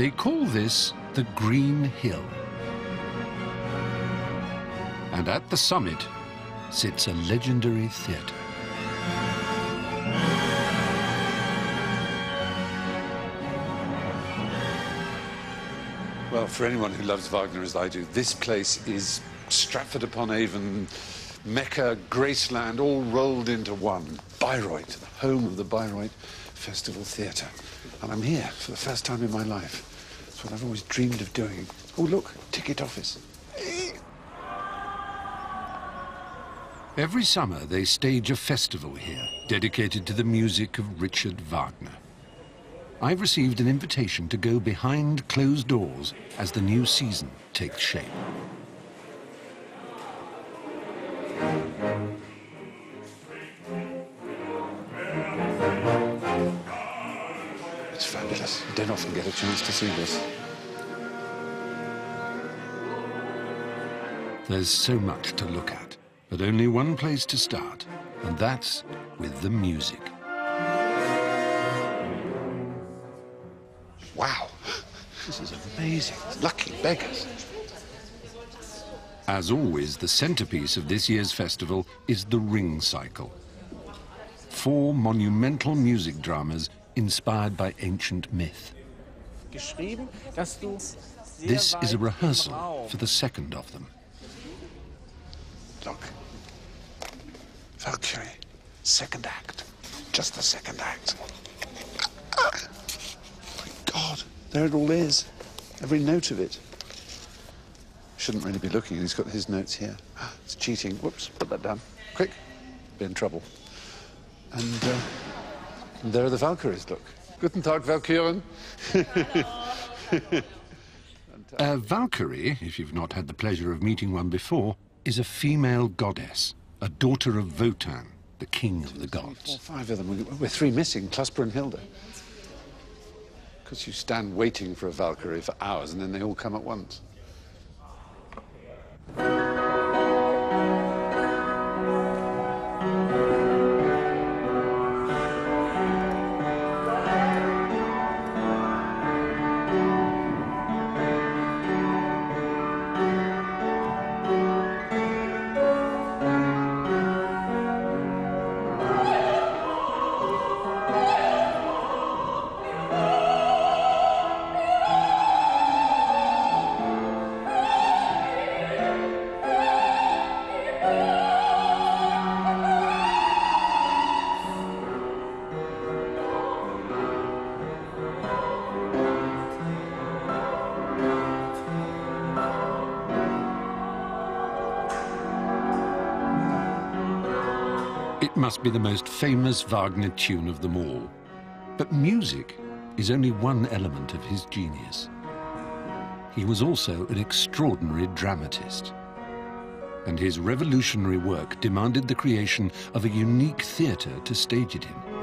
They call this the Green Hill. And at the summit sits a legendary theatre. Well, for anyone who loves Wagner as I do, this place is Stratford upon Avon, Mecca, Graceland, all rolled into one. Bayreuth, the home of the Bayreuth Festival Theatre. And I'm here for the first time in my life. It's what I've always dreamed of doing. Oh, look, ticket office. Every summer they stage a festival here dedicated to the music of Richard Wagner. I've received an invitation to go behind closed doors as the new season takes shape. Don't often get a chance to see this. There's so much to look at, but only one place to start, and that's with the music. Wow, this is amazing. Lucky beggars. As always, the centerpiece of this year's festival is the Ring Cycle. Four monumental music dramas inspired by ancient myth. This is a rehearsal for the second of them. Look. Valkyrie. Second act. Just the second act. My God. There it all is. Every note of it. Shouldn't really be looking. He's got his notes here. It's cheating. Whoops. Put that down. Quick. Be in trouble. And, uh, and there are the Valkyries, look. Guten Tag, Valkyren. A Valkyrie, if you've not had the pleasure of meeting one before, is a female goddess, a daughter of Wotan, the king of the Four, gods. five of them. We- We're three missing, Clusper and Hilda. Because you stand waiting for a Valkyrie for hours and then they all come at once. Must be the most famous Wagner tune of them all. But music is only one element of his genius. He was also an extraordinary dramatist. And his revolutionary work demanded the creation of a unique theatre to stage it in.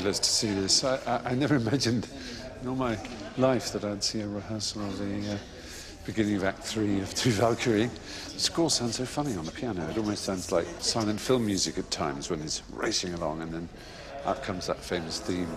Fabulous to see this. I, I, I never imagined in all my life that I'd see a rehearsal of the uh, beginning of Act Three of Two Valkyrie. The score sounds so funny on the piano. It almost sounds like silent film music at times when it's racing along and then out comes that famous theme.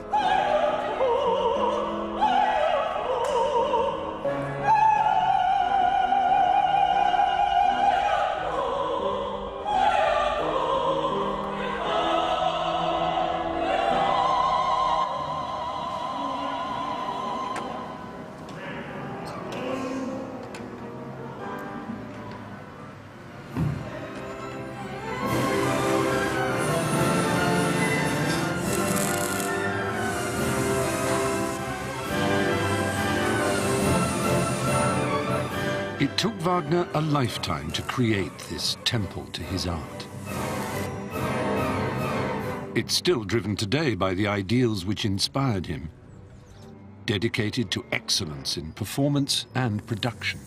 It took Wagner a lifetime to create this temple to his art. It's still driven today by the ideals which inspired him, dedicated to excellence in performance and production.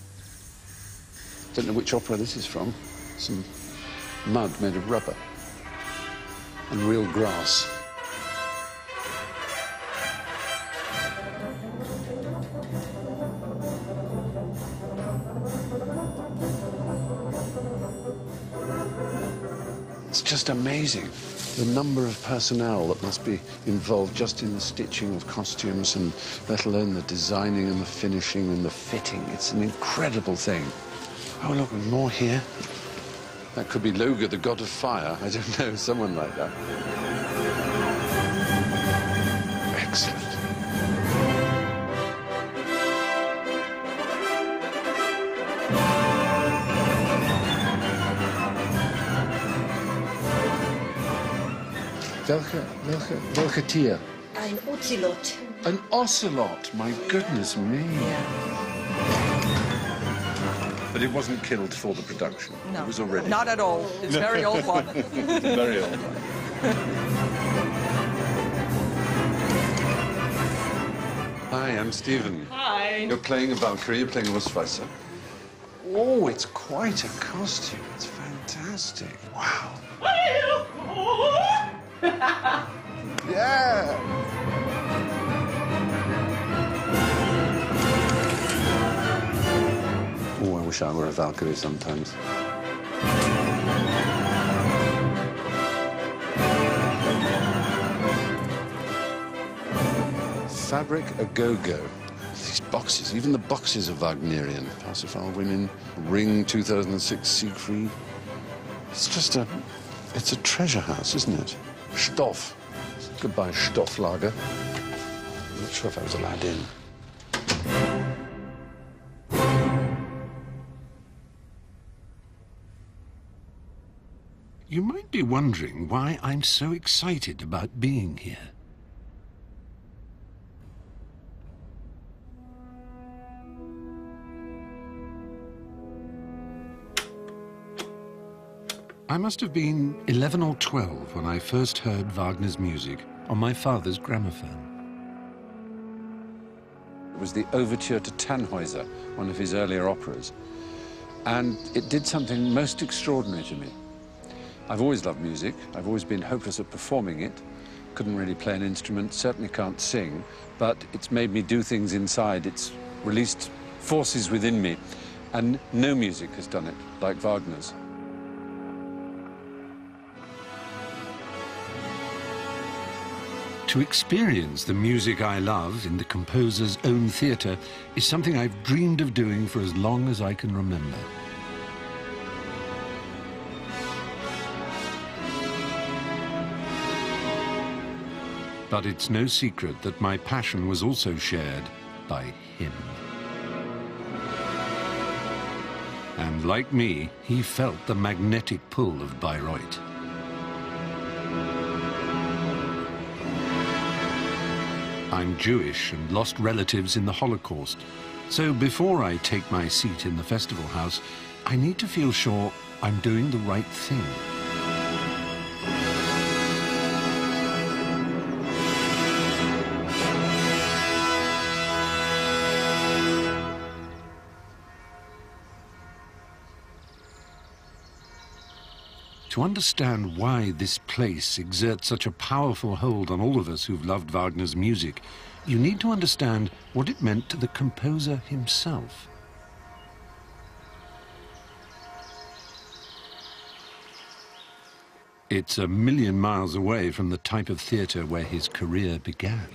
Don't know which opera this is from. Some mud made of rubber. and real grass. Just amazing the number of personnel that must be involved just in the stitching of costumes and let alone the designing and the finishing and the fitting. It's an incredible thing. Oh, look, more here. That could be Loge, the god of fire. I don't know, someone like that. Excellent. Welke, welke, welke tier? Ein Ocelot. An ocelot. My goodness me. But it wasn't killed for the production. No, It was already. Not at all. It's very old one. very old. One. Hi, I'm Stephen. Hi. You're playing a Valkyrie, you're playing a Westweiser. Oh, it's quite a costume. It's fantastic. Wow. yeah. Oh, I wish I were a Valkyrie sometimes. Fabric a go-go. These boxes, even the boxes are Wagnerian. Parsifal Women, Ring 2006 Siegfried. It's just a, it's a treasure house, isn't it? Stoff. Goodbye, Stofflager. I'm not sure if I was allowed in. You might be wondering why I'm so excited about being here. I must have been 11 or 12 when I first heard Wagner's music on my father's gramophone. It was the overture to Tannhäuser, one of his earlier operas. And it did something most extraordinary to me. I've always loved music. I've always been hopeless at performing it. Couldn't really play an instrument, certainly can't sing, but it's made me do things inside. It's released forces within me. And no music has done it like Wagner's. To experience the music I love in the composer's own theatre is something I've dreamed of doing for as long as I can remember. But it's no secret that my passion was also shared by him. And like me, he felt the magnetic pull of Bayreuth. I'm Jewish and lost relatives in the Holocaust. So before I take my seat in the festival house, I need to feel sure I'm doing the right thing. To understand why this place exerts such a powerful hold on all of us who've loved Wagner's music, you need to understand what it meant to the composer himself. It's a million miles away from the type of theatre where his career began.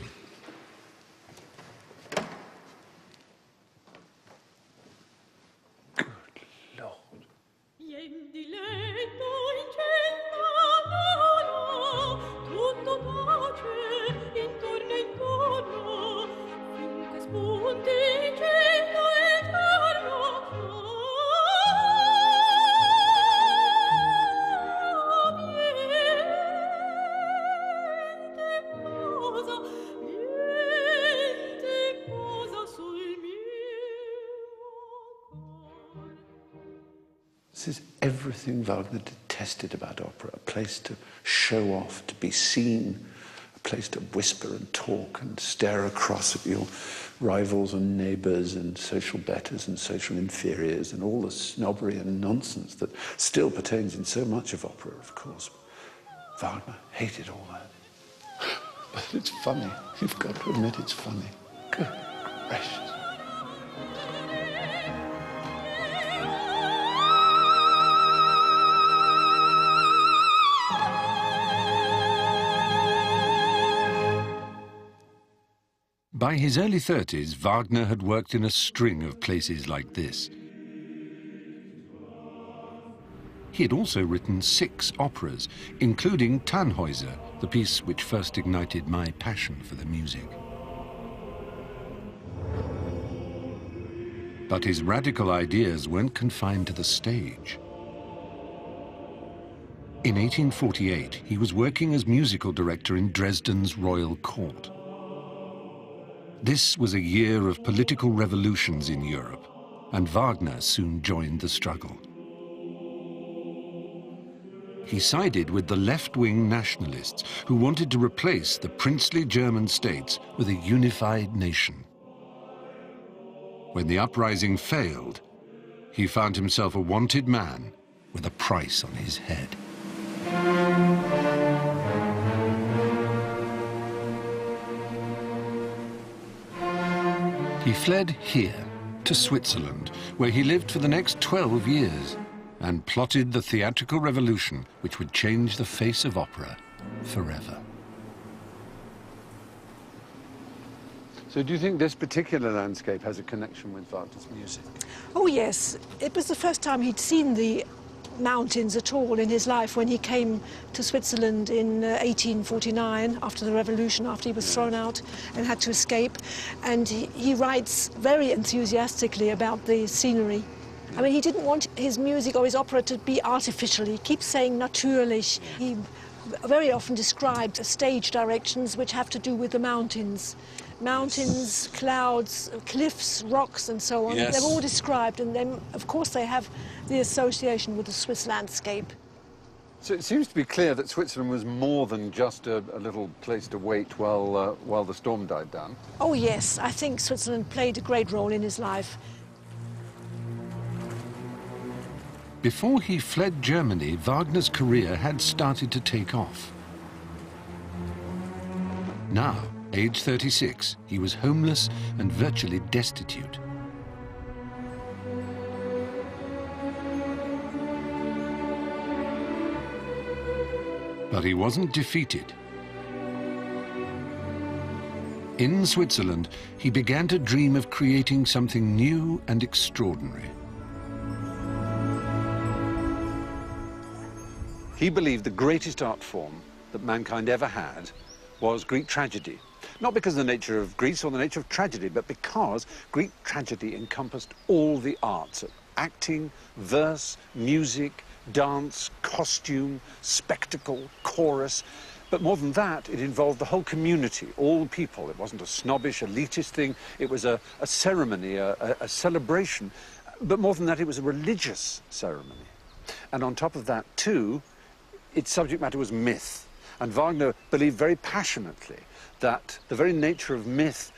This is everything Wagner detested about opera a place to show off, to be seen, place to whisper and talk and stare across at your rivals and neighbors and social betters and social inferiors and all the snobbery and nonsense that still pertains in so much of opera, of course. Wagner hated all that. But it's funny. You've got to admit it's funny. Good gracious. By his early 30s, Wagner had worked in a string of places like this. He had also written six operas, including Tannhäuser, the piece which first ignited my passion for the music. But his radical ideas weren't confined to the stage. In 1848, he was working as musical director in Dresden's royal court. This was a year of political revolutions in Europe, and Wagner soon joined the struggle. He sided with the left-wing nationalists who wanted to replace the princely German states with a unified nation. When the uprising failed, he found himself a wanted man with a price on his head. He fled here, to Switzerland, where he lived for the next 12 years and plotted the theatrical revolution which would change the face of opera forever. So do you think this particular landscape has a connection with Wagner's music? Oh, yes. It was the first time he'd seen the mountains at all in his life when he came to Switzerland in uh, 1849 after the revolution, after he was thrown out and had to escape. And he, he writes very enthusiastically about the scenery. I mean, he didn't want his music or his opera to be artificial. He keeps saying natürlich. He very often described stage directions which have to do with the mountains. Mountains, clouds, cliffs, rocks, and so on. Yes. They're all described, and then, of course, they have the association with the Swiss landscape. So it seems to be clear that Switzerland was more than just a, a little place to wait while, uh, while the storm died down. Oh, yes, I think Switzerland played a great role in his life. Before he fled Germany, Wagner's career had started to take off. Now, age 36, he was homeless and virtually destitute. But he wasn't defeated. In Switzerland, he began to dream of creating something new and extraordinary. He believed the greatest art form that mankind ever had was Greek tragedy. Not because of the nature of Greece or the nature of tragedy, but because Greek tragedy encompassed all the arts of acting, verse, music, dance, costume, spectacle, chorus. But more than that, it involved the whole community, all people. It wasn't a snobbish, elitist thing. It was a, a ceremony, a, a, a celebration. But more than that, it was a religious ceremony. And on top of that, too, its subject matter was myth. And Wagner believed very passionately that the very nature of myth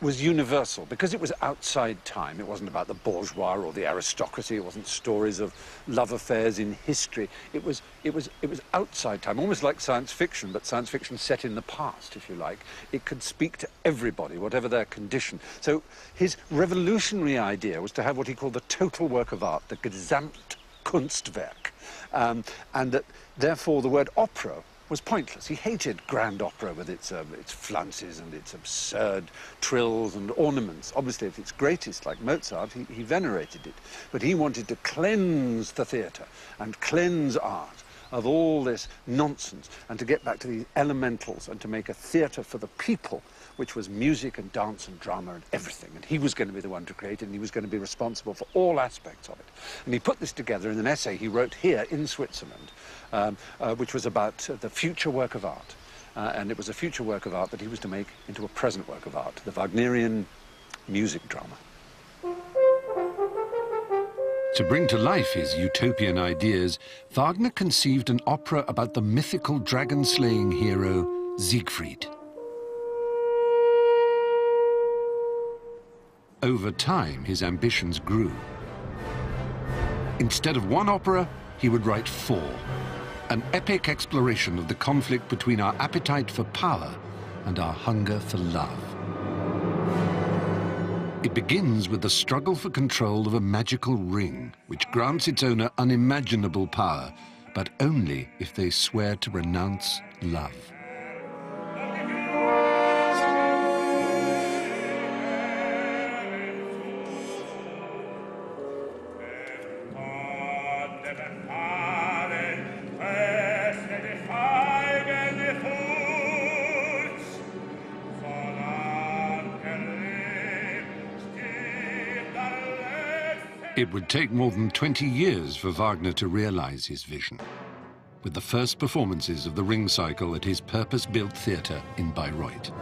was universal because it was outside time. It wasn't about the bourgeois or the aristocracy. It wasn't stories of love affairs in history. It was, it was, it was outside time, almost like science fiction, but science fiction set in the past, if you like. It could speak to everybody, whatever their condition. So his revolutionary idea was to have what he called the total work of art, the Gesamtkunstwerk, um, and that therefore the word opera was pointless. He hated grand opera with its, um, its flounces and its absurd trills and ornaments. Obviously, at its greatest, like Mozart, he, he venerated it. But he wanted to cleanse the theatre and cleanse art of all this nonsense and to get back to the elementals and to make a theatre for the people which was music and dance and drama and everything. And he was going to be the one to create it, and he was going to be responsible for all aspects of it. And he put this together in an essay he wrote here in Switzerland, um, uh, which was about uh, the future work of art. Uh, and it was a future work of art that he was to make into a present work of art, the Wagnerian music drama. To bring to life his utopian ideas, Wagner conceived an opera about the mythical dragon-slaying hero Siegfried. Over time, his ambitions grew. Instead of one opera, he would write four. an epic exploration of the conflict between our appetite for power and our hunger for love. It begins with the struggle for control of a magical ring, which grants its owner unimaginable power, but only if they swear to renounce love. It would take more than 20 years for Wagner to realize his vision, with the first performances of the Ring Cycle at his purpose-built theatre in Bayreuth.